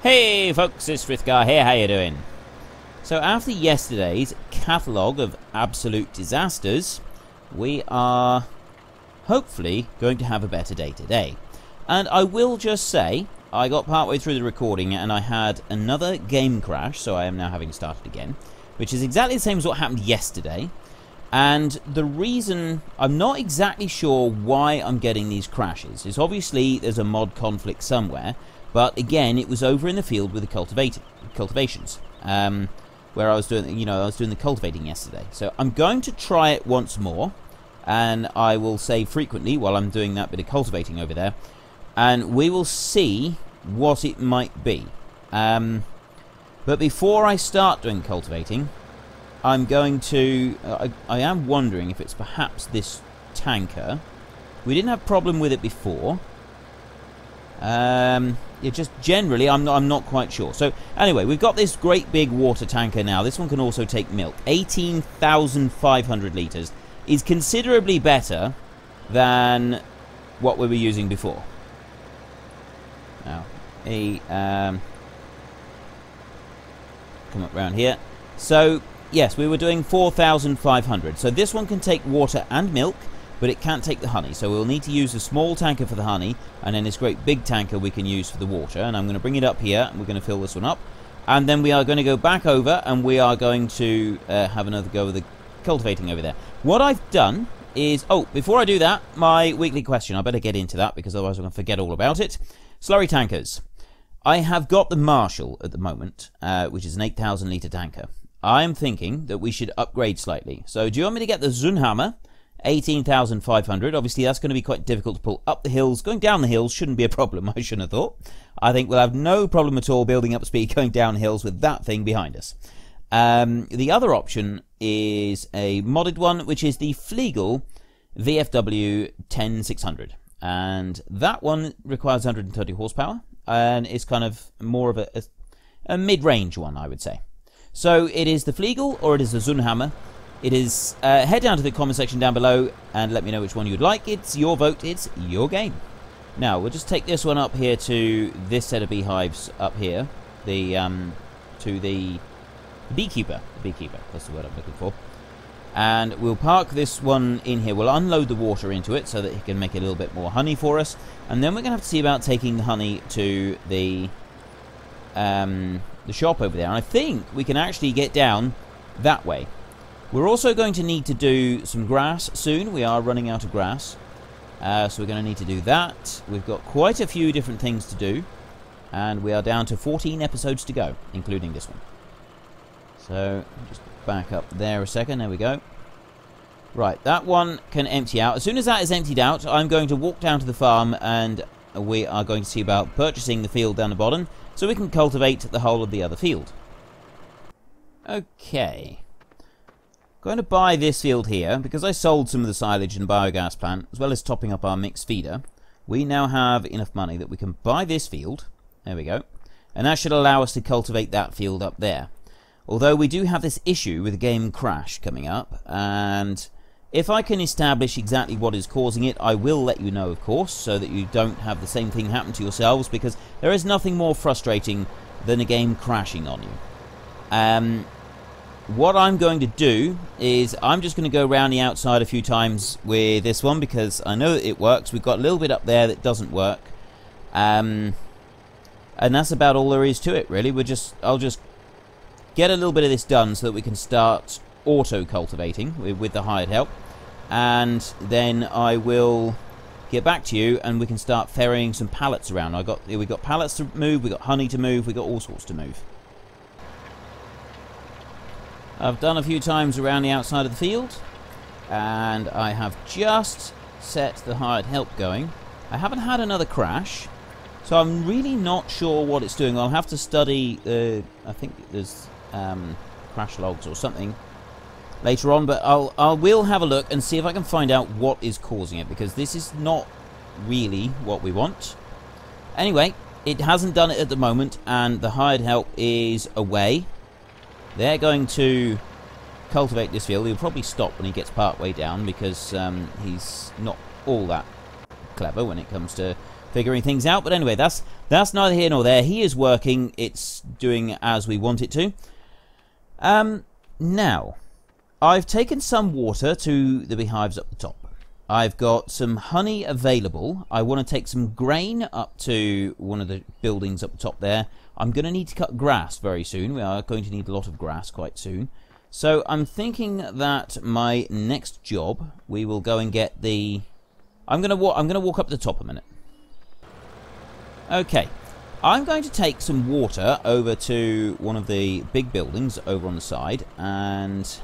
Hey folks, it's Frithgar here, how you doing? So after yesterday's catalogue of absolute disasters, we are hopefully going to have a better day today. And I will just say, I got partway through the recording and I had another game crash, so I am now having started again, which is exactly the same as what happened yesterday. And the reason I'm not exactly sure why I'm getting these crashes is obviously there's a mod conflict somewhere, but again it was over in the field with the cultivating cultivations, um, where I was doing you know I was doing the cultivating yesterday. So I'm going to try it once more, and I will say frequently while I'm doing that bit of cultivating over there, and we will see what it might be. Um, but before I start doing cultivating, I'm going to... Uh, I, I am wondering if it's perhaps this tanker. We didn't have problem with it before. Um, yeah, just generally, I'm not, I'm not quite sure. So, anyway, we've got this great big water tanker now. This one can also take milk. 18,500 litres is considerably better than what we were using before. Now, a... Um, come up around here. So, yes, we were doing 4,500. So this one can take water and milk, but it can't take the honey. So we'll need to use a small tanker for the honey, and then this great big tanker we can use for the water. And I'm going to bring it up here, and we're going to fill this one up. And then we are going to go back over, and we are going to uh, have another go with the cultivating over there. What I've done is... Oh, before I do that, my weekly question. I better get into that, because otherwise I'm going to forget all about it. Slurry tankers. I have got the Marshall at the moment, uh, which is an 8,000 litre tanker. I'm thinking that we should upgrade slightly. So do you want me to get the Zunhammer? 18,500. Obviously, that's going to be quite difficult to pull up the hills. Going down the hills shouldn't be a problem, I shouldn't have thought. I think we'll have no problem at all building up speed going down hills with that thing behind us. Um, the other option is a modded one, which is the Fliegl VFW 10600. And that one requires 130 horsepower and is kind of more of a, a, a mid-range one, I would say. So it is the Fliegl or it is the Zunhammer. It is, uh, head down to the comment section down below and let me know which one you'd like. It's your vote, it's your game. Now, we'll just take this one up here to this set of beehives up here. The, um, to the beekeeper. The beekeeper, that's the word I'm looking for. And we'll park this one in here. We'll unload the water into it so that it can make a little bit more honey for us. And then we're going to have to see about taking the honey to the um, the shop over there. And I think we can actually get down that way. We're also going to need to do some grass soon. We are running out of grass. Uh, so we're going to need to do that. We've got quite a few different things to do. And we are down to 14 episodes to go, including this one. So, just back up there a second. There we go. Right, that one can empty out. As soon as that is emptied out, I'm going to walk down to the farm and we are going to see about purchasing the field down the bottom so we can cultivate the whole of the other field. Okay. Going to buy this field here, because I sold some of the silage and biogas plant, as well as topping up our mixed feeder. We now have enough money that we can buy this field. There we go. And that should allow us to cultivate that field up there. Although we do have this issue with the game crash coming up, and if I can establish exactly what is causing it, I will let you know, of course, so that you don't have the same thing happen to yourselves, because there is nothing more frustrating than a game crashing on you. Um, what I'm going to do is I'm just going to go around the outside a few times with this one, because I know it works. We've got a little bit up there that doesn't work. Um, and that's about all there is to it, really. We're just, I'll just get a little bit of this done so that we can start auto cultivating with, with the hired help and then I will get back to you and we can start ferrying some pallets around. I got we got pallets to move, we got honey to move, we got all sorts to move. I've done a few times around the outside of the field and I have just set the hired help going. I haven't had another crash, so I'm really not sure what it's doing. I'll have to study. Uh, I think there's um, crash logs or something later on, but I'll I will have a look and see if I can find out what is causing it because this is not really what we want. Anyway, it hasn't done it at the moment, and the hired help is away. They're going to cultivate this field. He'll probably stop when he gets part way down because um, he's not all that clever when it comes to figuring things out. But anyway, that's that's neither here nor there. He is working. It's doing as we want it to. Um, now, I've taken some water to the beehives up the top. I've got some honey available. I want to take some grain up to one of the buildings up the top there. I'm going to need to cut grass very soon. We are going to need a lot of grass quite soon. So I'm thinking that my next job, we will go and get the... I'm going to walk. I'm going to walk up the top a minute. Okay, I'm going to take some water over to one of the big buildings over on the side, and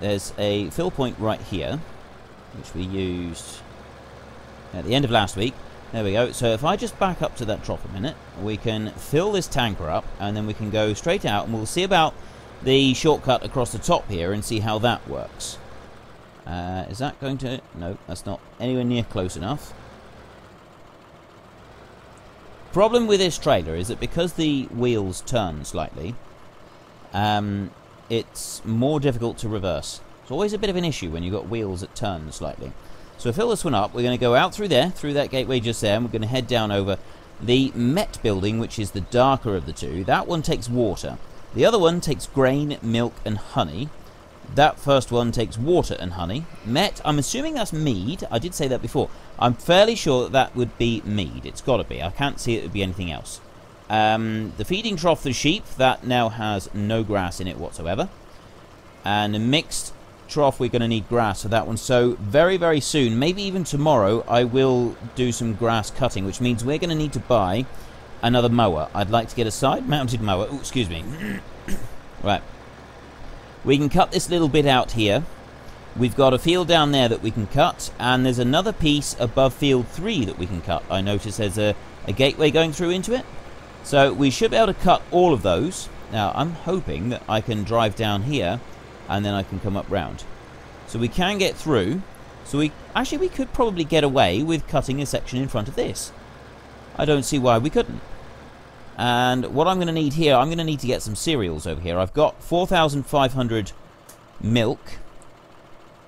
there's a fill point right here, which we used at the end of last week. There we go. So if I just back up to that drop a minute, we can fill this tanker up, and then we can go straight out, and we'll see about the shortcut across the top here and see how that works. Uh, is that going to... No, that's not anywhere near close enough. Problem with this trailer is that because the wheels turn slightly, um, it's more difficult to reverse. It's always a bit of an issue when you've got wheels that turn slightly. So fill this one up. We're going to go out through there, through that gateway just there, and we're going to head down over the Met building, which is the darker of the two. That one takes water. The other one takes grain, milk, and honey. That first one takes water and honey. Met, I'm assuming that's mead. I did say that before. I'm fairly sure that that would be mead. It's got to be. I can't see it would be anything else. Um, the feeding trough for sheep, that now has no grass in it whatsoever. And a mixed trough, we're going to need grass for that one. So very, very soon, maybe even tomorrow, I will do some grass cutting, which means we're going to need to buy another mower. I'd like to get a side-mounted mower. Ooh, excuse me. right. We can cut this little bit out here. We've got a field down there that we can cut, and there's another piece above field 3 that we can cut. I notice there's a, a gateway going through into it. So we should be able to cut all of those. Now, I'm hoping that I can drive down here, and then I can come up round. So we can get through. So we actually we could probably get away with cutting a section in front of this. I don't see why we couldn't. And what I'm going to need here, I'm going to need to get some cereals over here. I've got 4,500 milk,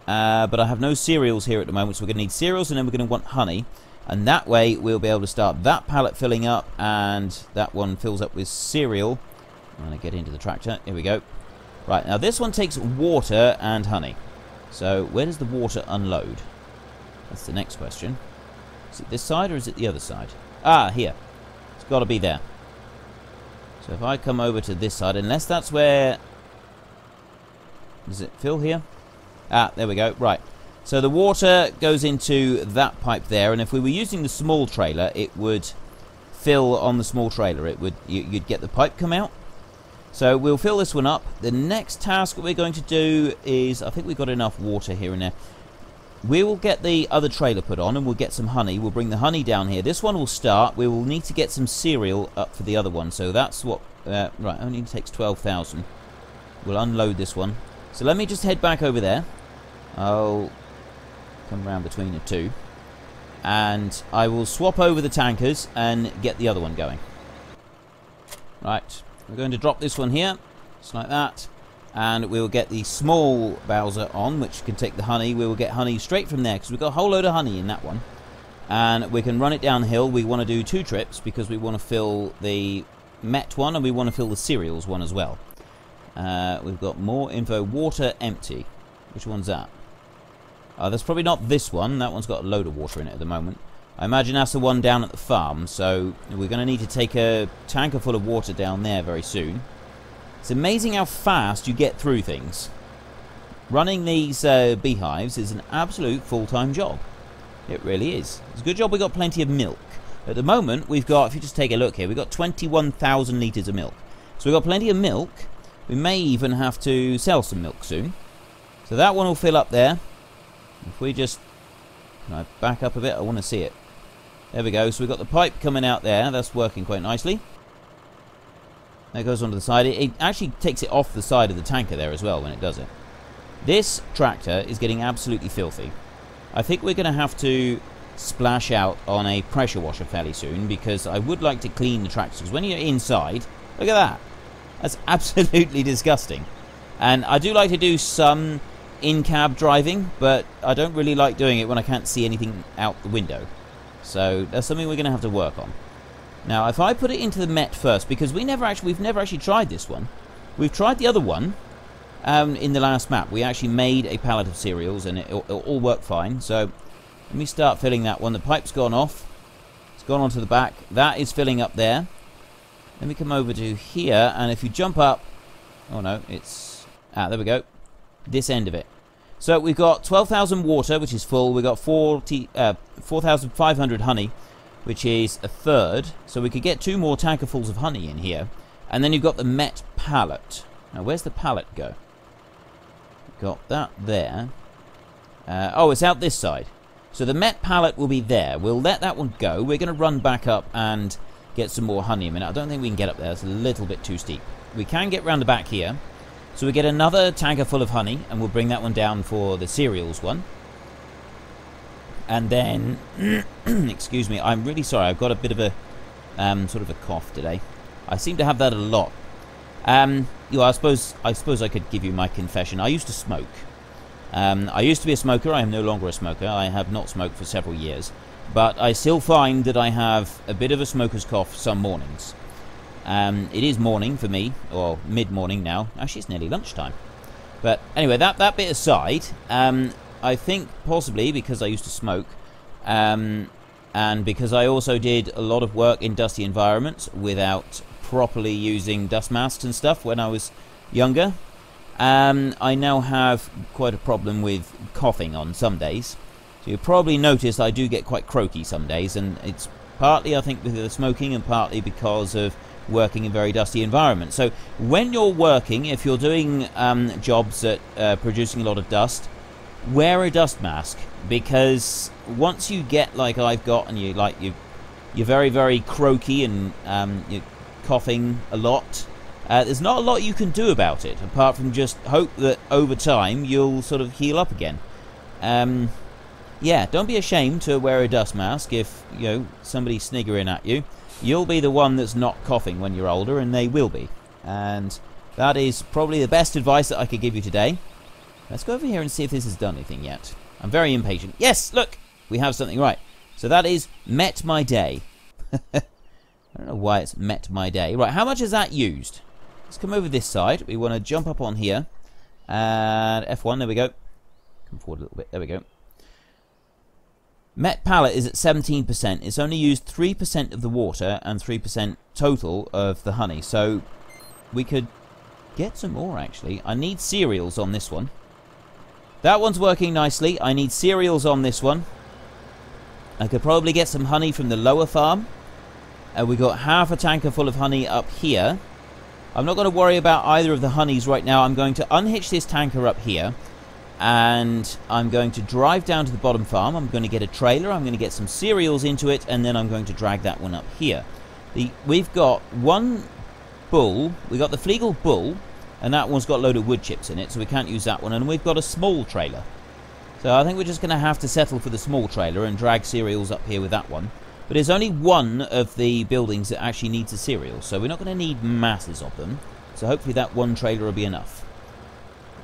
uh, but I have no cereals here at the moment, so we're going to need cereals and then we're going to want honey. And that way we'll be able to start that pallet filling up and that one fills up with cereal. I'm going to get into the tractor. Here we go. Right, now this one takes water and honey. So where does the water unload? That's the next question. Is it this side or is it the other side? Ah, here. It's got to be there. So if I come over to this side, unless that's where... Does it fill here? Ah, there we go. Right. So the water goes into that pipe there, and if we were using the small trailer, it would fill on the small trailer. It would You'd get the pipe come out. So we'll fill this one up. The next task we're going to do is... I think we've got enough water here and there. We will get the other trailer put on and we'll get some honey. We'll bring the honey down here. This one will start. We will need to get some cereal up for the other one. So that's what... Uh, right, only takes 12,000. We'll unload this one. So let me just head back over there. I'll come around between the two. And I will swap over the tankers and get the other one going. Right, we're going to drop this one here. Just like that and we will get the small Bowser on, which can take the honey. We will get honey straight from there, because we've got a whole load of honey in that one. And we can run it downhill. We want to do two trips, because we want to fill the Met one, and we want to fill the cereals one as well. Uh, we've got more info. Water empty. Which one's that? Uh, that's probably not this one. That one's got a load of water in it at the moment. I imagine that's the one down at the farm, so we're going to need to take a tanker full of water down there very soon. It's amazing how fast you get through things. Running these uh, beehives is an absolute full-time job. It really is. It's a good job we got plenty of milk. At the moment, we've got, if you just take a look here, we've got 21,000 litres of milk. So we've got plenty of milk. We may even have to sell some milk soon. So that one will fill up there. If we just Can I back up a bit, I want to see it. There we go. So we've got the pipe coming out there. That's working quite nicely. That goes onto the side. It, it actually takes it off the side of the tanker there as well when it does it. This tractor is getting absolutely filthy. I think we're going to have to splash out on a pressure washer fairly soon because I would like to clean the tractor. Because when you're inside, look at that. That's absolutely disgusting. And I do like to do some in-cab driving, but I don't really like doing it when I can't see anything out the window. So that's something we're going to have to work on. Now, if I put it into the Met first, because we never actually, we've never actually tried this one. We've tried the other one um, in the last map. We actually made a pallet of cereals, and it, it, it all worked fine. So let me start filling that one. The pipe's gone off. It's gone onto the back. That is filling up there. Let me come over to here, and if you jump up... Oh, no, it's... Ah, there we go. This end of it. So we've got 12,000 water, which is full. We've got 40, uh, 4,500 honey, which is a third. So we could get two more tankerfuls of honey in here. And then you've got the Met pallet. Now, where's the pallet go? Got that there. Uh, oh, it's out this side. So the Met pallet will be there. We'll let that one go. We're going to run back up and get some more honey a minute. I don't think we can get up there. It's a little bit too steep. We can get round the back here. So we get another tanker full of honey, and we'll bring that one down for the cereals one. And then, excuse me, I'm really sorry. I've got a bit of a um, sort of a cough today. I seem to have that a lot. Um, you know, I suppose I suppose I could give you my confession. I used to smoke. Um, I used to be a smoker. I am no longer a smoker. I have not smoked for several years. But I still find that I have a bit of a smoker's cough some mornings. Um, it is morning for me, or mid-morning now. Actually, it's nearly lunchtime. But anyway, that, that bit aside, um, I think possibly because I used to smoke, um, and because I also did a lot of work in dusty environments without properly using dust masks and stuff when I was younger, um, I now have quite a problem with coughing on some days. So you probably noticed I do get quite croaky some days, and it's partly, I think, with the smoking and partly because of working in very dusty environments. So when you're working, if you're doing um, jobs that are producing a lot of dust, wear a dust mask because once you get like I've got and you like you you're very very croaky and um, you're coughing a lot uh, there's not a lot you can do about it, apart from just hope that over time you'll sort of heal up again. Um, yeah, don't be ashamed to wear a dust mask if, you know, somebody's sniggering at you. You'll be the one that's not coughing when you're older, and they will be. And that is probably the best advice that I could give you today. Let's go over here and see if this has done anything yet. I'm very impatient. Yes, look! We have something right. So that is met my day. I don't know why it's met my day. Right, how much is that used? Let's come over this side. We want to jump up on here. And F1, there we go. Come forward a little bit. There we go. Met pallet is at 17%. It's only used 3% of the water and 3% total of the honey. So we could get some more, actually. I need cereals on this one. That one's working nicely. I need cereals on this one. I could probably get some honey from the lower farm. Uh, we got half a tanker full of honey up here. I'm not going to worry about either of the honeys right now. I'm going to unhitch this tanker up here and I'm going to drive down to the bottom farm. I'm going to get a trailer. I'm going to get some cereals into it and then I'm going to drag that one up here. The, we've got one bull. We've got the Fliegl bull and that one's got a load of wood chips in it so we can't use that one. And we've got a small trailer. So I think we're just going to have to settle for the small trailer and drag cereals up here with that one. But there's only one of the buildings that actually needs a cereal, so we're not going to need masses of them. So hopefully that one trailer will be enough.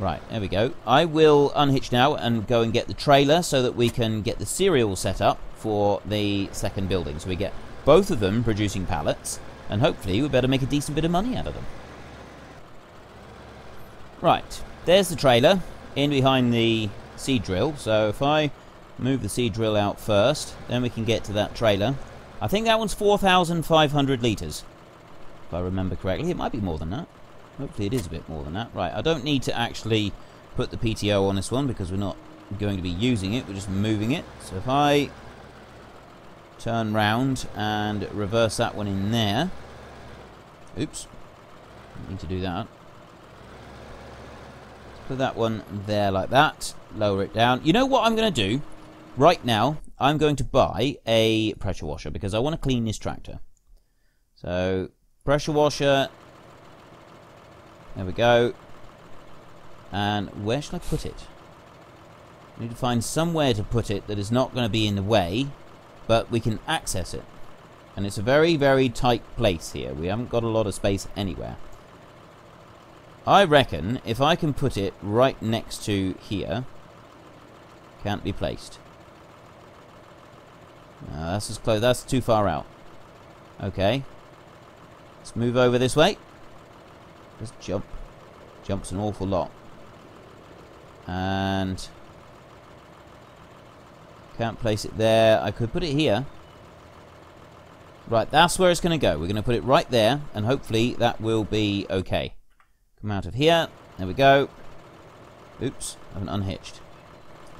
Right, there we go. I will unhitch now and go and get the trailer so that we can get the cereal set up for the second building. So we get both of them producing pallets, and hopefully we better make a decent bit of money out of them. Right, there's the trailer in behind the seed drill. So if I Move the seed drill out first, then we can get to that trailer. I think that one's 4,500 litres, if I remember correctly. It might be more than that. Hopefully it is a bit more than that. Right, I don't need to actually put the PTO on this one because we're not going to be using it. We're just moving it. So if I turn round and reverse that one in there. Oops. Need to do that. Put that one there like that. Lower it down. You know what I'm going to do? Right now, I'm going to buy a pressure washer because I want to clean this tractor. So, pressure washer. There we go. And where should I put it? I need to find somewhere to put it that is not going to be in the way, but we can access it. And it's a very, very tight place here. We haven't got a lot of space anywhere. I reckon if I can put it right next to here, can't be placed. No, that's as close. That's too far out. Okay. Let's move over this way. Just jump. Jumps an awful lot. And... Can't place it there. I could put it here. Right, that's where it's going to go. We're going to put it right there, and hopefully that will be okay. Come out of here. There we go. Oops, I haven't unhitched.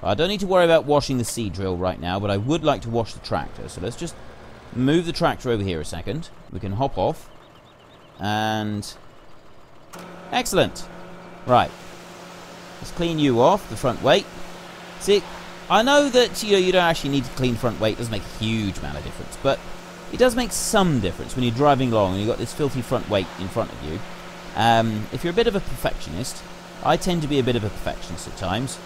I don't need to worry about washing the seed Seadrill right now, but I would like to wash the tractor. So let's just move the tractor over here a second. We can hop off. And... Excellent. Right. Let's clean you off, the front weight. See, I know that you know you don't actually need to clean front weight. It doesn't make a huge amount of difference, but it does make some difference when you're driving along and you've got this filthy front weight in front of you. Um, if you're a bit of a perfectionist, I tend to be a bit of a perfectionist at times.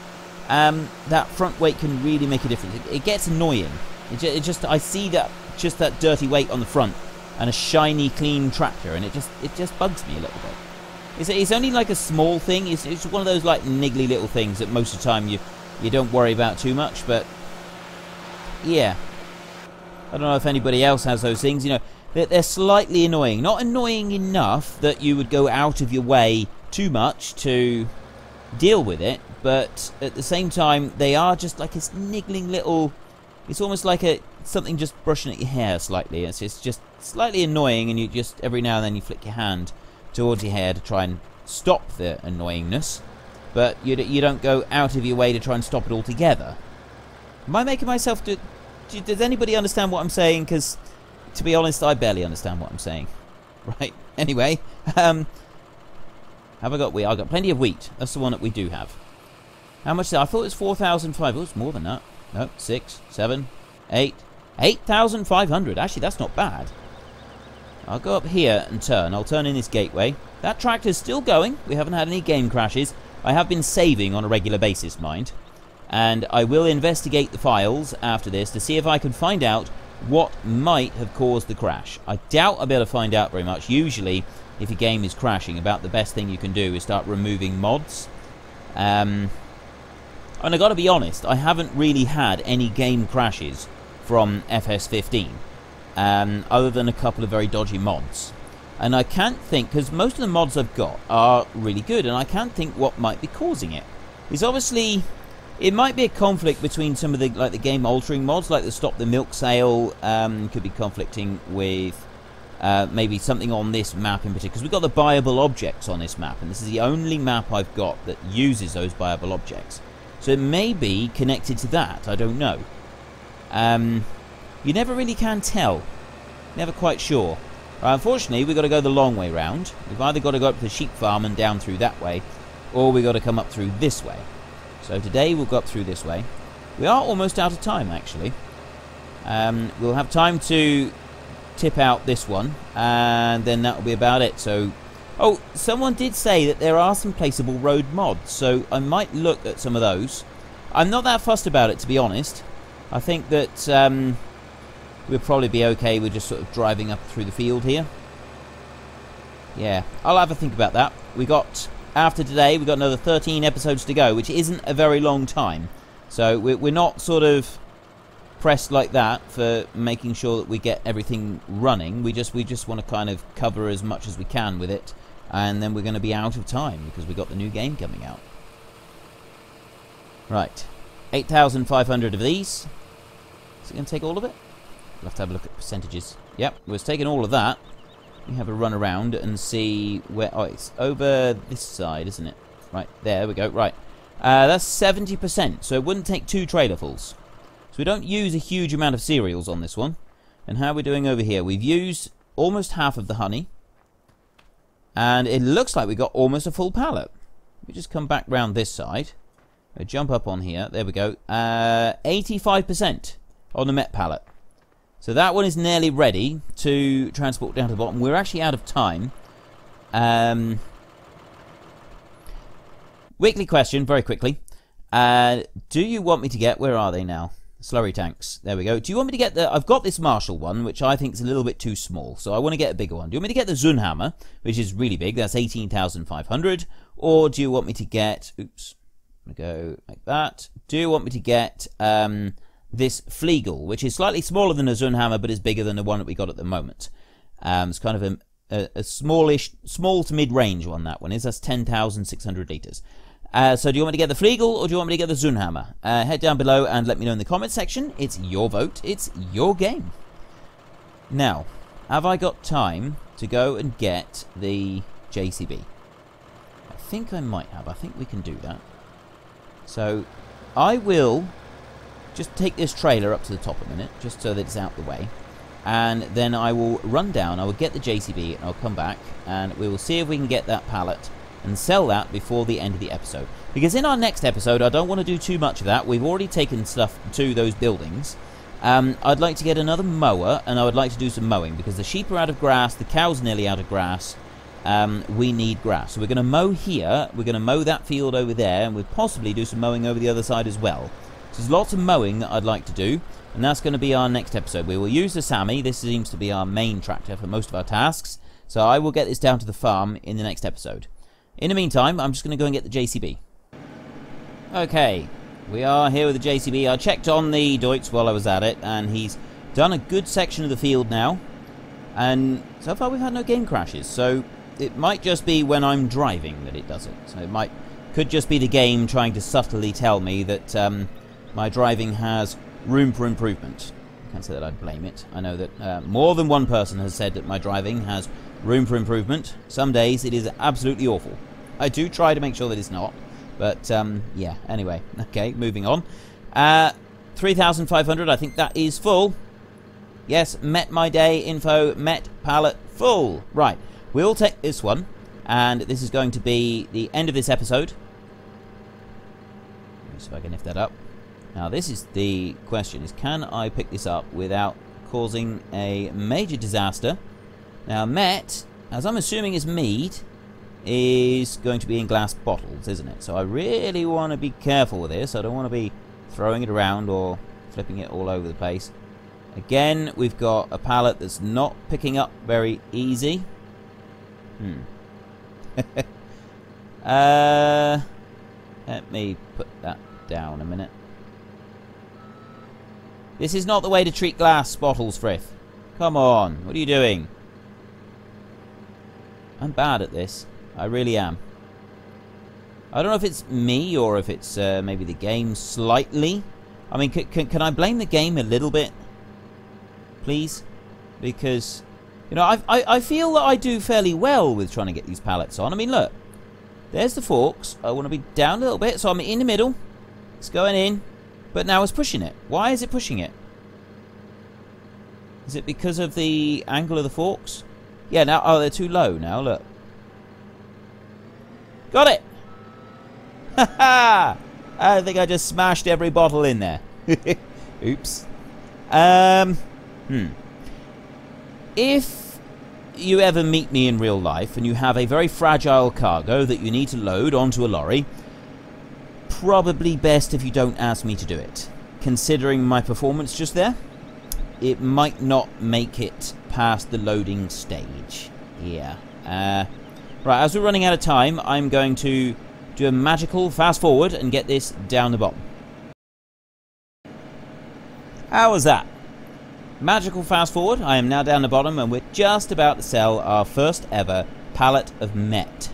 Um, that front weight can really make a difference. It, it gets annoying. It, it, just I see that just that dirty weight on the front and a shiny, clean tractor, and it just it just bugs me a little bit. It's, it's only like a small thing. It's, it's one of those like niggly little things that most of the time you you don't worry about too much. But yeah, I don't know if anybody else has those things. You know, they're, they're slightly annoying. Not annoying enough that you would go out of your way too much to deal with it, but at the same time, they are just like this niggling little. It's almost like a something just brushing at your hair slightly. It's, it's just slightly annoying, and you just every now and then you flick your hand towards your hair to try and stop the annoyingness, but you you don't go out of your way to try and stop it altogether. Am I making myself do? Does anybody understand what I'm saying? Because to be honest, I barely understand what I'm saying. Right. Anyway, um, have I got wheat? I've got plenty of wheat. That's the one that we do have. How much? I thought it was 4,005. Oh, it's more than that. No, 6, 7, 8. 8,500. Actually, that's not bad. I'll go up here and turn. I'll turn in this gateway. That tractor's still going. We haven't had any game crashes. I have been saving on a regular basis, mind. And I will investigate the files after this to see if I can find out what might have caused the crash. I doubt I'll be able to find out very much. Usually, if a game is crashing, about the best thing you can do is start removing mods. Um, and I got to be honest, I haven't really had any game crashes from FS15, um, other than a couple of very dodgy mods. And I can't think, because most of the mods I've got are really good, and I can't think what might be causing it. It's obviously, it might be a conflict between some of the like the game altering mods, like the stop the milk sale, um, could be conflicting with uh, maybe something on this map in particular. Because we've got the buyable objects on this map, and this is the only map I've got that uses those buyable objects. So it may be connected to that, I don't know. Um, you never really can tell. Never quite sure. Uh, unfortunately, we've got to go the long way round. We've either got to go up to the sheep farm and down through that way, or we've got to come up through this way. So today we'll go up through this way. We are almost out of time, actually. Um, we'll have time to tip out this one, and then that'll be about it. So Oh, someone did say that there are some placeable road mods, so I might look at some of those. I'm not that fussed about it, to be honest. I think that um, we'll probably be okay with just sort of driving up through the field here. Yeah, I'll have a think about that. We got, after today, we've got another 13 episodes to go, which isn't a very long time. So we're, we're not sort of pressed like that for making sure that we get everything running. We just we just want to kind of cover as much as we can with it and then we're going to be out of time because we've got the new game coming out. Right, 8,500 of these. Is it going to take all of it? We'll have to have a look at percentages. Yep, we're taking all of that. We have a run around and see where... Oh, it's over this side, isn't it? Right, there we go. Right. Uh, that's 70%, so it wouldn't take two trailerfuls. So we don't use a huge amount of cereals on this one. And how are we doing over here? We've used almost half of the honey. And it looks like we got almost a full pallet. We just come back round this side. Jump up on here. There we go. 85% uh, on the Met pallet. So that one is nearly ready to transport down to the bottom. We're actually out of time. Um, weekly question, very quickly. Uh, do you want me to get... Where are they now? Slurry tanks. There we go. Do you want me to get the... I've got this Marshall one, which I think is a little bit too small. So I want to get a bigger one. Do you want me to get the Zunhammer, which is really big? That's 18,500. Or do you want me to get... Oops. I'm going to go like that. Do you want me to get um, this Fliegl, which is slightly smaller than a Zunhammer, but is bigger than the one that we got at the moment. Um, it's kind of a, a, a smallish, small to mid-range one. That one is. That's ten thousand six hundred liters. Uh, so do you want me to get the Fliegl or do you want me to get the Zunhammer? Uh, head down below and let me know in the comment section. It's your vote. It's your game. Now, have I got time to go and get the JCB? I think I might have. I think we can do that. So, I will just take this trailer up to the top a minute, just so that it's out the way. And then I will run down, I will get the JCB, and I'll come back, and we will see if we can get that pallet and sell that before the end of the episode. Because in our next episode, I don't want to do too much of that. We've already taken stuff to those buildings. Um, I'd like to get another mower, and I would like to do some mowing, because the sheep are out of grass, the cow's nearly out of grass. Um, we need grass. So we're going to mow here, we're going to mow that field over there, and we'll possibly do some mowing over the other side as well. So there's lots of mowing that I'd like to do, and that's going to be our next episode. We will use the SAME. This seems to be our main tractor for most of our tasks. So I will get this down to the farm in the next episode. In the meantime, I'm just going to go and get the JCB. Okay, we are here with the JCB. I checked on the Deutz while I was at it, and he's done a good section of the field now. And so far we've had no game crashes, so it might just be when I'm driving that it does it. So it might could just be the game trying to subtly tell me that um, my driving has room for improvement. I can't say that I'd blame it. I know that uh, more than one person has said that my driving has room for improvement. Some days it is absolutely awful. I do try to make sure that it's not. But, um, yeah, anyway. Okay, moving on. Uh, 3,500, I think that is full. Yes, met my day info, met pallet full. Right, we'll take this one. And this is going to be the end of this episode. Let me see if I can lift that up. Now, this is the question, is can I pick this up without causing a major disaster? Now, Met, as I'm assuming is mead, is going to be in glass bottles, isn't it? So I really want to be careful with this. I don't want to be throwing it around or flipping it all over the place. Again, we've got a pallet that's not picking up very easy. Hmm. uh, let me put that down a minute. This is not the way to treat glass bottles, Frith. Come on, what are you doing? I'm bad at this. I really am. I don't know if it's me or if it's uh, maybe the game slightly. I mean, can, can I blame the game a little bit? Please? Because, you know, I, I, I feel that I do fairly well with trying to get these pallets on. I mean, look. There's the forks. I want to be down a little bit, so I'm in the middle. It's going in. But now it's pushing it. Why is it pushing it? Is it because of the angle of the forks? Yeah, now, oh, they're too low now, look. Got it! Ha ha! I think I just smashed every bottle in there. Oops. Um, hmm. If you ever meet me in real life and you have a very fragile cargo that you need to load onto a lorry, probably best if you don't ask me to do it. Considering my performance just there, it might not make it past the loading stage. Yeah. Uh, right, as we're running out of time, I'm going to do a magical fast forward and get this down the bottom. How was that? Magical fast forward, I am now down the bottom and we're just about to sell our first ever pallet of Met.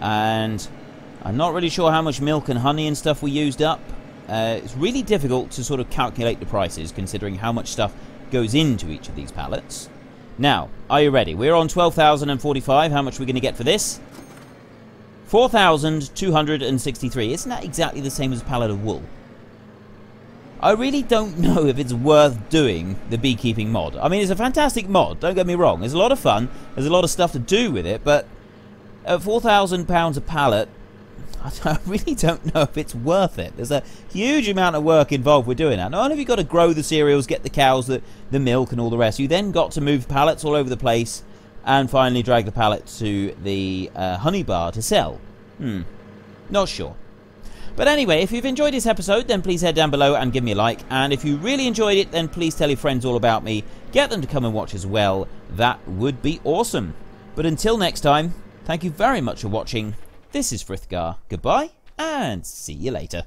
And I'm not really sure how much milk and honey and stuff we used up. Uh, it's really difficult to sort of calculate the prices considering how much stuff goes into each of these pallets. Now, are you ready? We're on 12,045. How much are we going to get for this? 4,263. Isn't that exactly the same as a pallet of wool? I really don't know if it's worth doing the beekeeping mod. I mean, it's a fantastic mod, don't get me wrong. There's a lot of fun, there's a lot of stuff to do with it, but at £4,000 a pallet, I really don't know if it's worth it. There's a huge amount of work involved with doing that. Not only have you got to grow the cereals, get the cows, the, the milk, and all the rest, you then got to move pallets all over the place and finally drag the pallet to the uh, honey bar to sell. Hmm. Not sure. But anyway, if you've enjoyed this episode, then please head down below and give me a like. And if you really enjoyed it, then please tell your friends all about me. Get them to come and watch as well. That would be awesome. But until next time, thank you very much for watching this is Frithgar. Goodbye, and see you later.